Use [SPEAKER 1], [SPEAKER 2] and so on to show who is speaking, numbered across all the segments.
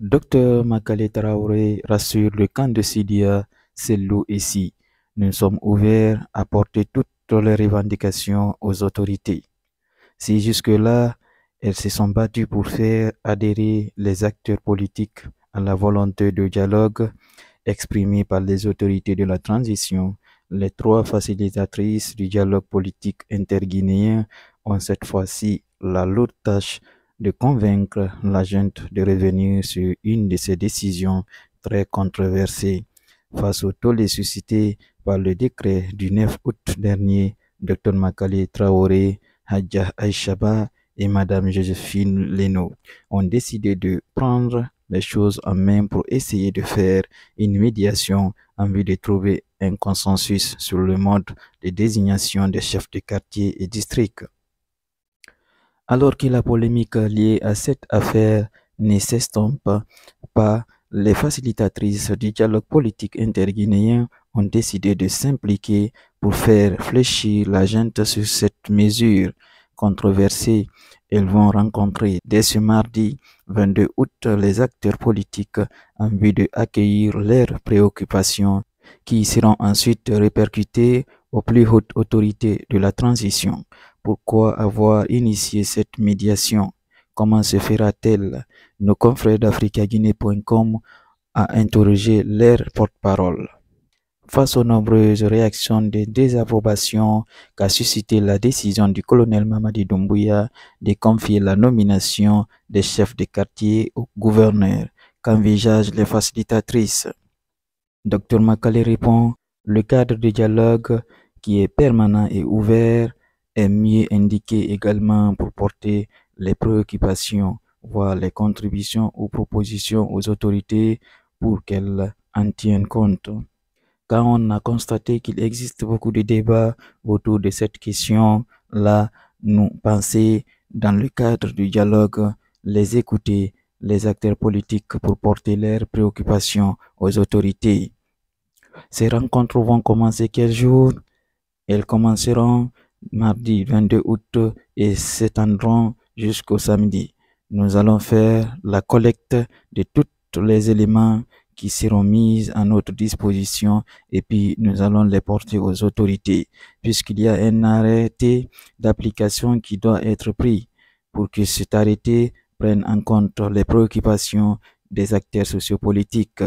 [SPEAKER 1] Docteur Makale Traoré rassure le camp de Sidia, c'est l'eau ici. Nous sommes ouverts à porter toutes les revendications aux autorités. Si jusque-là, elles se sont battues pour faire adhérer les acteurs politiques à la volonté de dialogue exprimée par les autorités de la transition, les trois facilitatrices du dialogue politique interguinéen ont cette fois-ci la lourde tâche de convaincre la de revenir sur une de ces décisions très controversées. Face au tollé suscité par le décret du 9 août dernier, Dr Makale Traoré, Hadja Aïchaba et Madame Josephine Leno ont décidé de prendre les choses en main pour essayer de faire une médiation en vue de trouver un consensus sur le mode de désignation des chefs de quartier et district. Alors que la polémique liée à cette affaire ne s'estompe pas, les facilitatrices du dialogue politique interguinéen ont décidé de s'impliquer pour faire fléchir la gente sur cette mesure controversée. Elles vont rencontrer dès ce mardi 22 août les acteurs politiques en vue de accueillir leurs préoccupations qui seront ensuite répercutées aux plus hautes autorités de la transition. Pourquoi avoir initié cette médiation? Comment se fera-t-elle? Nos confrères d'AfricaGuinée.com a interrogé leur porte-parole. Face aux nombreuses réactions de désapprobation qu'a suscité la décision du colonel Mamadi Doumbouya de confier la nomination des chefs de quartier au gouverneur, qu'envisagent les facilitatrices? Dr Makale répond Le cadre de dialogue qui est permanent et ouvert est mieux indiqué également pour porter les préoccupations, voire les contributions ou propositions aux autorités pour qu'elles en tiennent compte. Quand on a constaté qu'il existe beaucoup de débats autour de cette question-là, nous penser dans le cadre du dialogue, les écouter, les acteurs politiques pour porter leurs préoccupations aux autorités. Ces rencontres vont commencer quel jour? Elles commenceront mardi 22 août et s'étendront jusqu'au samedi. Nous allons faire la collecte de tous les éléments qui seront mis à notre disposition et puis nous allons les porter aux autorités puisqu'il y a un arrêté d'application qui doit être pris pour que cet arrêté prenne en compte les préoccupations des acteurs sociopolitiques.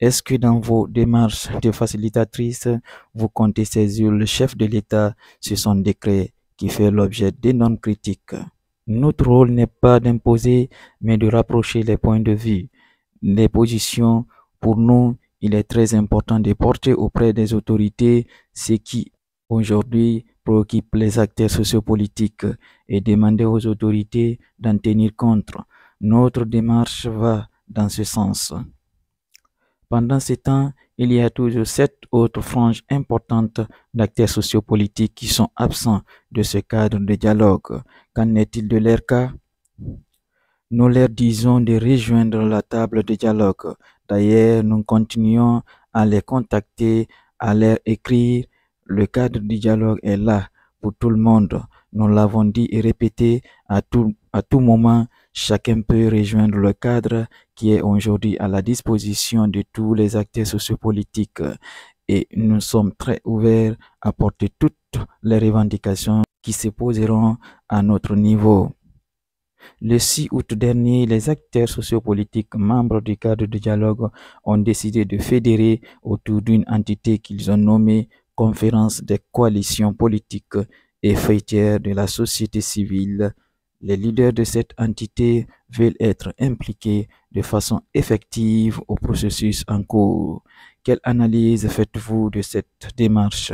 [SPEAKER 1] Est-ce que dans vos démarches de facilitatrice, vous comptez saisir le chef de l'État sur son décret qui fait l'objet d'énormes critiques? Notre rôle n'est pas d'imposer, mais de rapprocher les points de vue. Les positions, pour nous, il est très important de porter auprès des autorités ce qui, aujourd'hui, préoccupe les acteurs sociopolitiques et demander aux autorités d'en tenir compte. Notre démarche va dans ce sens. Pendant ce temps, il y a toujours sept autres franges importantes d'acteurs sociopolitiques qui sont absents de ce cadre de dialogue. Qu'en est-il de leur cas? Nous leur disons de rejoindre la table de dialogue. D'ailleurs, nous continuons à les contacter, à leur écrire. Le cadre du dialogue est là pour tout le monde. Nous l'avons dit et répété à tout, à tout moment. Chacun peut rejoindre le cadre qui est aujourd'hui à la disposition de tous les acteurs sociopolitiques et nous sommes très ouverts à porter toutes les revendications qui se poseront à notre niveau. Le 6 août dernier, les acteurs sociopolitiques membres du cadre de dialogue ont décidé de fédérer autour d'une entité qu'ils ont nommée Conférence des coalitions politiques et fêtières de la société civile les leaders de cette entité veulent être impliqués de façon effective au processus en cours. Quelle analyse faites-vous de cette démarche?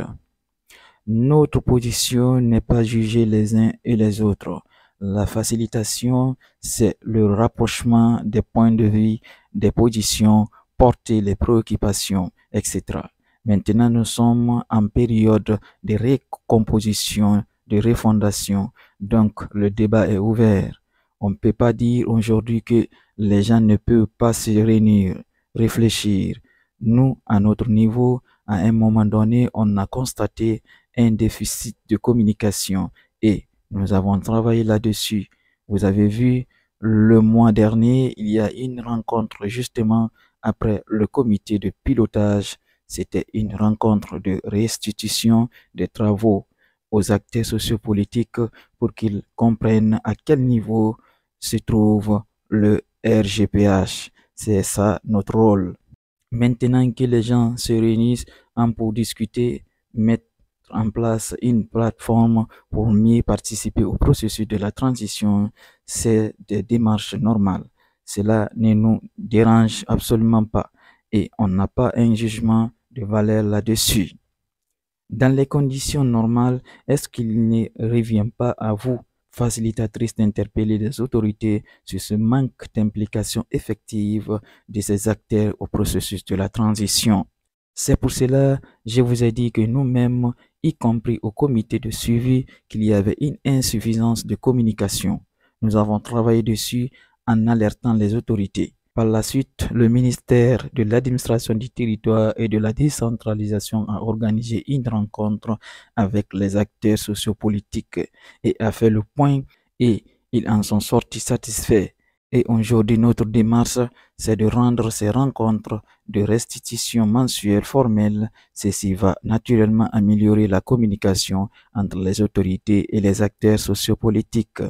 [SPEAKER 1] Notre position n'est pas juger les uns et les autres. La facilitation, c'est le rapprochement des points de vue, des positions, porter les préoccupations, etc. Maintenant, nous sommes en période de recomposition, de refondation. Donc, le débat est ouvert. On ne peut pas dire aujourd'hui que les gens ne peuvent pas se réunir, réfléchir. Nous, à notre niveau, à un moment donné, on a constaté un déficit de communication et nous avons travaillé là-dessus. Vous avez vu, le mois dernier, il y a une rencontre justement après le comité de pilotage. C'était une rencontre de restitution des travaux aux acteurs sociopolitiques pour qu'ils comprennent à quel niveau se trouve le RGPH. C'est ça notre rôle. Maintenant que les gens se réunissent pour discuter, mettre en place une plateforme pour mieux participer au processus de la transition, c'est des démarches normales. Cela ne nous dérange absolument pas et on n'a pas un jugement de valeur là-dessus. Dans les conditions normales, est-ce qu'il ne revient pas à vous, facilitatrice, d'interpeller les autorités sur ce manque d'implication effective de ces acteurs au processus de la transition? C'est pour cela, je vous ai dit que nous-mêmes, y compris au comité de suivi, qu'il y avait une insuffisance de communication. Nous avons travaillé dessus en alertant les autorités. Par la suite, le ministère de l'administration du territoire et de la décentralisation a organisé une rencontre avec les acteurs sociopolitiques et a fait le point et ils en sont sortis satisfaits. Et aujourd'hui, notre démarche, c'est de rendre ces rencontres de restitution mensuelle formelle. Ceci va naturellement améliorer la communication entre les autorités et les acteurs sociopolitiques.